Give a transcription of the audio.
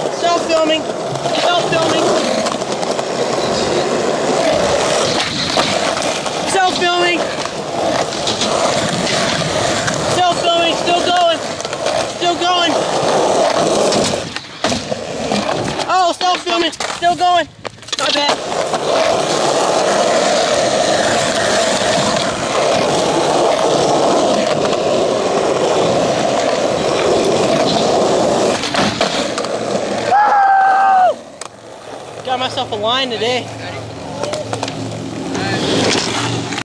filming, still filming, still filming. Still filming. Still filming, still going. Still going. Oh, still filming, still going. My bad. Got myself a line today.